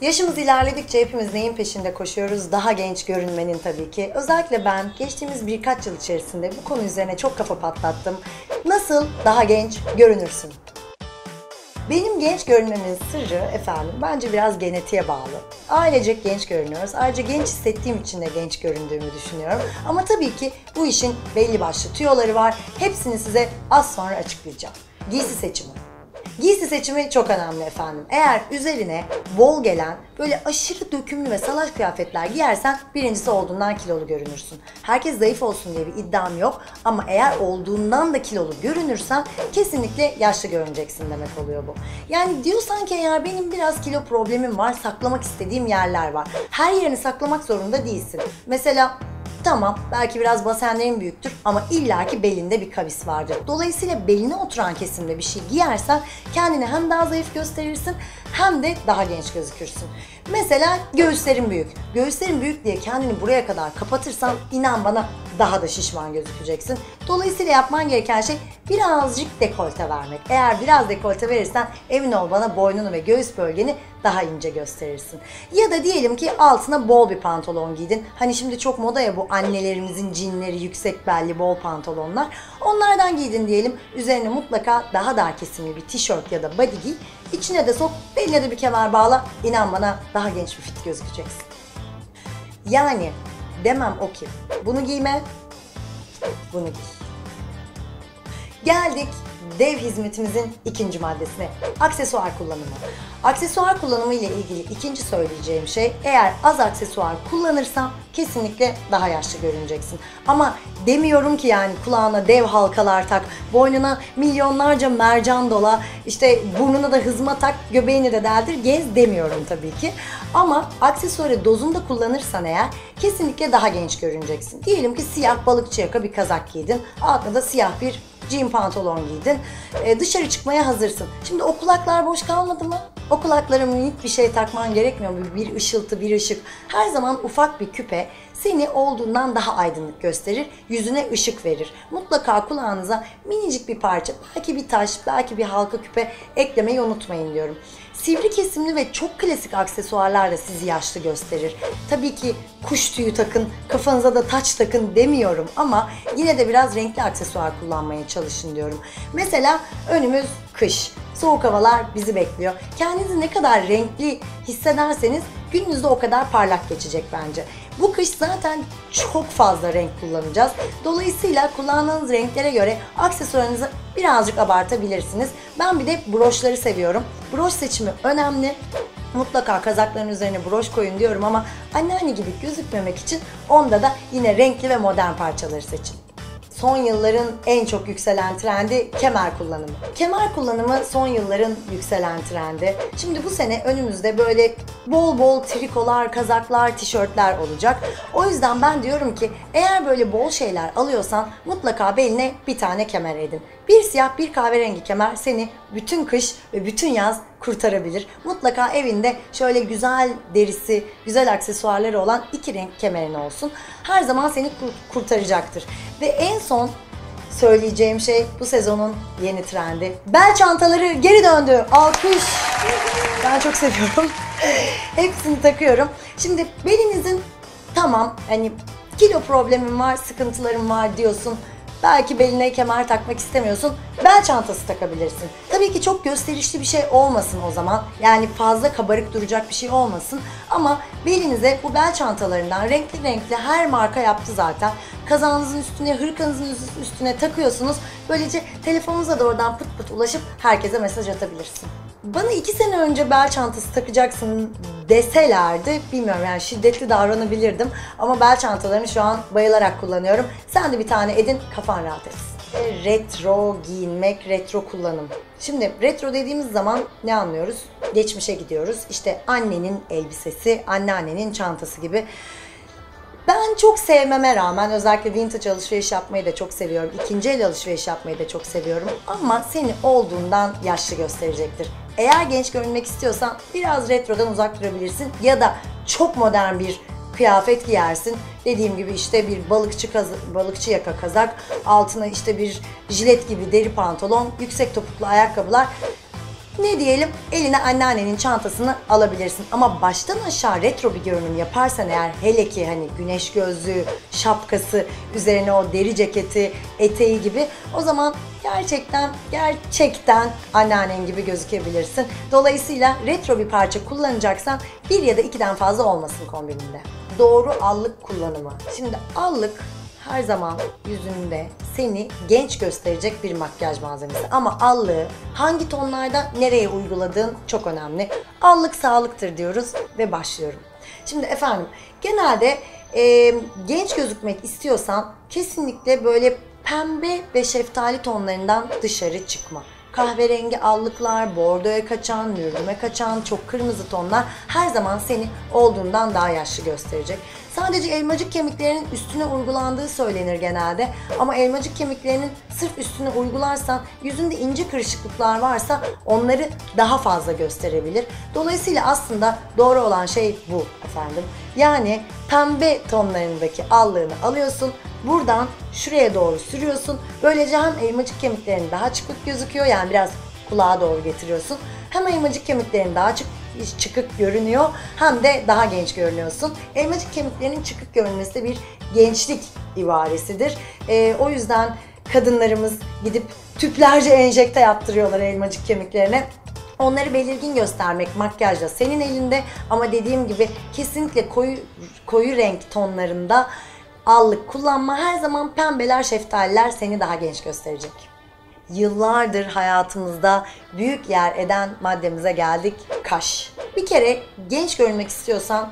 Yaşımız ilerledikçe hepimiz neyin peşinde koşuyoruz? Daha genç görünmenin tabii ki. Özellikle ben geçtiğimiz birkaç yıl içerisinde bu konu üzerine çok kafa patlattım. Nasıl daha genç görünürsün? Benim genç görünmemin sırrı efendim bence biraz genetiğe bağlı. Ailecek genç görünüyoruz. Ayrıca genç hissettiğim için de genç göründüğümü düşünüyorum. Ama tabii ki bu işin belli başlı tüyoları var. Hepsini size az sonra açıklayacağım. Giysi seçimi. Giysi seçimi çok önemli efendim. Eğer üzerine bol gelen böyle aşırı dökümlü ve salaş kıyafetler giyersen birincisi olduğundan kilolu görünürsün. Herkes zayıf olsun diye bir iddiam yok ama eğer olduğundan da kilolu görünürsen kesinlikle yaşlı görüneceksin demek oluyor bu. Yani diyorsan ki eğer benim biraz kilo problemim var, saklamak istediğim yerler var. Her yerini saklamak zorunda değilsin. Mesela Tamam belki biraz basenlerin büyüktür ama illaki belinde bir kavis vardır. Dolayısıyla beline oturan kesimde bir şey giyersen kendini hem daha zayıf gösterirsin hem de daha genç gözükürsün. Mesela göğüslerin büyük. Göğüslerin büyük diye kendini buraya kadar kapatırsan inan bana daha da şişman gözükeceksin. Dolayısıyla yapman gereken şey birazcık dekolte vermek. Eğer biraz dekolte verirsen emin ol bana boynunu ve göğüs bölgeni daha ince gösterirsin. Ya da diyelim ki altına bol bir pantolon giydin. Hani şimdi çok moda ya bu annelerimizin cinleri yüksek belli bol pantolonlar. Onlardan giydin diyelim. Üzerine mutlaka daha dar kesimli bir tişört ya da body giy. İçine de sok, beline de bir kemer bağla. İnan bana daha genç bir fit gözükeceksin. Yani demem o ki bunu giyme, bunu giy. Geldik dev hizmetimizin ikinci maddesine. Aksesuar kullanımı. Aksesuar kullanımı ile ilgili ikinci söyleyeceğim şey eğer az aksesuar kullanırsan kesinlikle daha yaşlı görüneceksin. Ama demiyorum ki yani kulağına dev halkalar tak, boynuna milyonlarca mercan dola, işte burnuna da hızma tak, göbeğini de deldir, gez demiyorum tabii ki. Ama aksesuarı dozunda kullanırsan eğer kesinlikle daha genç görüneceksin. Diyelim ki siyah balıkçı yaka bir kazak giydin, altında da siyah bir jean pantolon giydin. Ee, dışarı çıkmaya hazırsın. Şimdi o kulaklar boş kalmadı mı? O kulaklara minik bir şey takman gerekmiyor mu? Bir ışıltı, bir ışık. Her zaman ufak bir küpe seni olduğundan daha aydınlık gösterir, yüzüne ışık verir. Mutlaka kulağınıza minicik bir parça, belki bir taş, belki bir halka küpe eklemeyi unutmayın diyorum. Sivri kesimli ve çok klasik aksesuarlar da sizi yaşlı gösterir. Tabii ki kuş tüyü takın, kafanıza da taç takın demiyorum ama yine de biraz renkli aksesuar kullanmaya çalışın diyorum. Mesela önümüz kış. Soğuk havalar bizi bekliyor. Kendinizi ne kadar renkli hissederseniz gününüz de o kadar parlak geçecek bence. Bu kış zaten çok fazla renk kullanacağız. Dolayısıyla kullandığınız renklere göre aksesuarınızı birazcık abartabilirsiniz. Ben bir de broşları seviyorum. Broş seçimi önemli. Mutlaka kazakların üzerine broş koyun diyorum ama anneanne gibi gözükmemek için onda da yine renkli ve modern parçaları seçin son yılların en çok yükselen trendi kemer kullanımı. Kemer kullanımı son yılların yükselen trendi. Şimdi bu sene önümüzde böyle bol bol trikolar, kazaklar, tişörtler olacak. O yüzden ben diyorum ki eğer böyle bol şeyler alıyorsan mutlaka beline bir tane kemer edin. Bir siyah bir kahverengi kemer seni bütün kış ve bütün yaz kurtarabilir. Mutlaka evinde şöyle güzel derisi, güzel aksesuarları olan iki renk kemerin olsun. Her zaman seni kurtaracaktır. Ve en son söyleyeceğim şey bu sezonun yeni trendi. Bel çantaları geri döndü. Alkış. Ben çok seviyorum. Hepsini takıyorum. Şimdi belinizin tamam hani kilo problemim var, sıkıntılarım var diyorsun. Belki beline kemer takmak istemiyorsun. Bel çantası takabilirsin. Tabii ki çok gösterişli bir şey olmasın o zaman. Yani fazla kabarık duracak bir şey olmasın. Ama belinize bu bel çantalarından renkli renkli her marka yaptı zaten. Kazağınızın üstüne, hırkanızın üstüne takıyorsunuz. Böylece telefonunuza da oradan pıt pıt ulaşıp herkese mesaj atabilirsin. Bana iki sene önce bel çantası takacaksın deselerdi bilmiyorum yani şiddetli davranabilirdim. Ama bel çantalarını şu an bayılarak kullanıyorum. Sen de bir tane edin kafan rahat etsin. Retro giyinmek, retro kullanım. Şimdi retro dediğimiz zaman ne anlıyoruz? Geçmişe gidiyoruz. İşte annenin elbisesi, anneannenin çantası gibi. Ben çok sevmeme rağmen özellikle vintage alışveriş yapmayı da çok seviyorum. İkinci el alışveriş yapmayı da çok seviyorum. Ama seni olduğundan yaşlı gösterecektir. Eğer genç görünmek istiyorsan biraz retrodan uzak durabilirsin ya da çok modern bir kıyafet giyersin. Dediğim gibi işte bir balıkçı balıkçı yaka kazak, altına işte bir jilet gibi deri pantolon, yüksek topuklu ayakkabılar. Ne diyelim eline anneannenin çantasını alabilirsin. Ama baştan aşağı retro bir görünüm yaparsan eğer hele ki hani güneş gözlüğü, şapkası, üzerine o deri ceketi, eteği gibi o zaman gerçekten gerçekten anneannen gibi gözükebilirsin. Dolayısıyla retro bir parça kullanacaksan bir ya da ikiden fazla olmasın kombininde. Doğru allık kullanımı. Şimdi allık her zaman yüzünde seni genç gösterecek bir makyaj malzemesi. Ama allığı hangi tonlarda nereye uyguladığın çok önemli. Allık sağlıktır diyoruz ve başlıyorum. Şimdi efendim genelde e, genç gözükmek istiyorsan kesinlikle böyle pembe ve şeftali tonlarından dışarı çıkma. Kahverengi allıklar, bordoya kaçan, mürdüme kaçan, çok kırmızı tonlar her zaman seni olduğundan daha yaşlı gösterecek. Sadece elmacık kemiklerinin üstüne uygulandığı söylenir genelde. Ama elmacık kemiklerinin sırf üstüne uygularsan yüzünde ince kırışıklıklar varsa onları daha fazla gösterebilir. Dolayısıyla aslında doğru olan şey bu efendim. Yani pembe tonlarındaki allığını alıyorsun. Buradan şuraya doğru sürüyorsun. Böylece hem elmacık kemiklerin daha çıkık gözüküyor. Yani biraz kulağa doğru getiriyorsun. Hem elmacık kemiklerin daha çık çıkık görünüyor hem de daha genç görünüyorsun. Elmacık kemiklerinin çıkık görünmesi bir gençlik ibaresidir. Ee, o yüzden kadınlarımız gidip tüplerce enjekte yaptırıyorlar elmacık kemiklerine. Onları belirgin göstermek makyajla senin elinde ama dediğim gibi kesinlikle koyu koyu renk tonlarında allık kullanma. Her zaman pembeler, şeftaliler seni daha genç gösterecek. Yıllardır hayatımızda büyük yer eden maddemize geldik. Kaş. Bir kere genç görünmek istiyorsan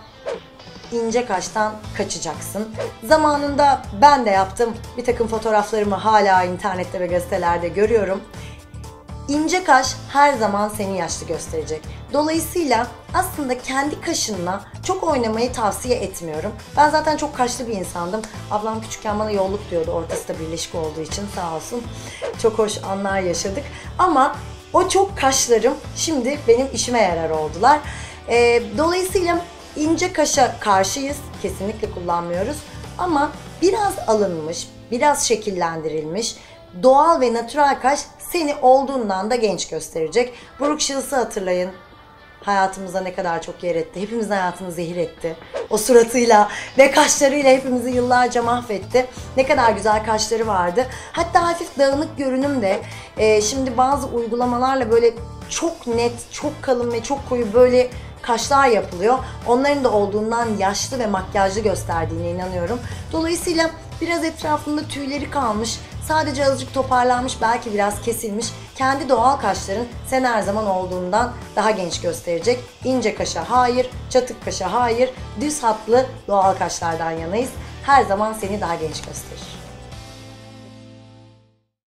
ince kaştan kaçacaksın. Zamanında ben de yaptım. Bir takım fotoğraflarımı hala internette ve gazetelerde görüyorum. İnce kaş her zaman seni yaşlı gösterecek. Dolayısıyla aslında kendi kaşınla çok oynamayı tavsiye etmiyorum. Ben zaten çok kaşlı bir insandım. Ablam küçükken bana yolluk diyordu ortası da birleşik olduğu için sağ olsun. Çok hoş anlar yaşadık. Ama o çok kaşlarım şimdi benim işime yarar oldular. Ee, dolayısıyla ince kaşa karşıyız. Kesinlikle kullanmıyoruz. Ama biraz alınmış, biraz şekillendirilmiş, doğal ve natural kaş seni olduğundan da genç gösterecek. Brooke hatırlayın. Hayatımıza ne kadar çok yer etti. Hepimizin hayatını zehir etti. O suratıyla ve kaşlarıyla hepimizi yıllarca mahvetti. Ne kadar güzel kaşları vardı. Hatta hafif dağınık görünüm de e, şimdi bazı uygulamalarla böyle çok net, çok kalın ve çok koyu böyle kaşlar yapılıyor. Onların da olduğundan yaşlı ve makyajlı gösterdiğine inanıyorum. Dolayısıyla biraz etrafında tüyleri kalmış, sadece azıcık toparlanmış, belki biraz kesilmiş. Kendi doğal kaşların sen her zaman olduğundan daha genç gösterecek. İnce kaşa hayır, çatık kaşa hayır, düz hatlı doğal kaşlardan yanayız. Her zaman seni daha genç gösterir.